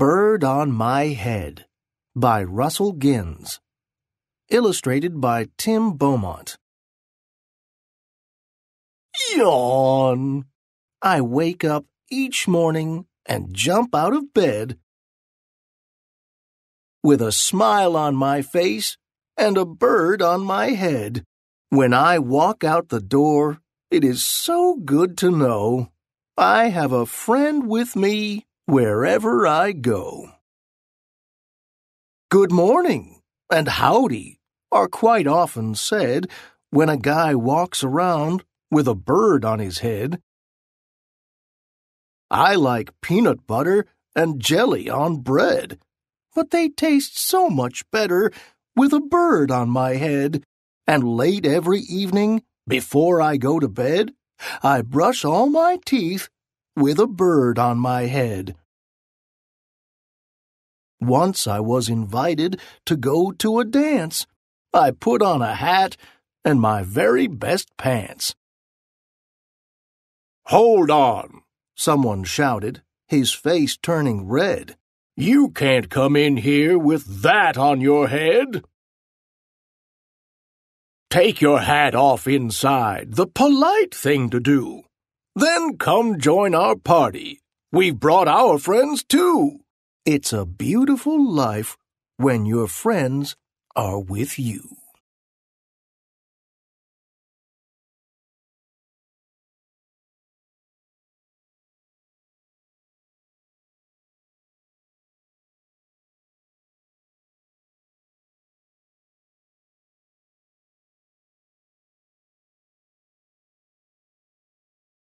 Bird on My Head by Russell Ginns. Illustrated by Tim Beaumont. Yawn. I wake up each morning and jump out of bed with a smile on my face and a bird on my head. When I walk out the door, it is so good to know I have a friend with me wherever I go. Good morning and howdy are quite often said when a guy walks around with a bird on his head. I like peanut butter and jelly on bread, but they taste so much better with a bird on my head. And late every evening, before I go to bed, I brush all my teeth with a bird on my head. Once I was invited to go to a dance. I put on a hat and my very best pants. Hold on, someone shouted, his face turning red. You can't come in here with that on your head. Take your hat off inside, the polite thing to do. Then come join our party. We've brought our friends too. It's a beautiful life when your friends are with you.